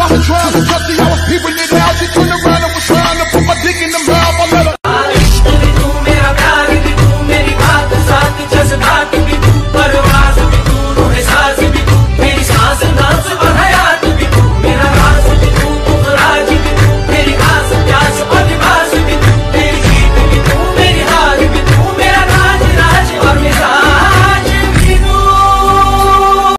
Watch the drums.